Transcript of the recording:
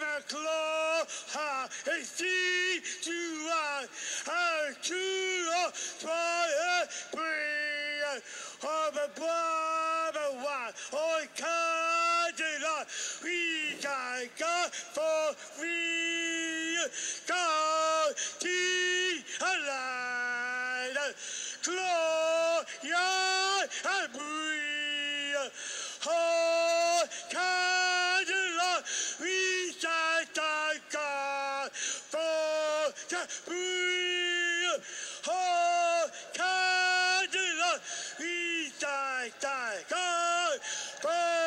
hammer claw, ha, and three, two, one, and two, oh, fire, breathe, on one, on cardinal, we can go for real, go, tea, alive, claw, yeah, and breathe, oh, for the breathe. Oh, candidate, we thank God for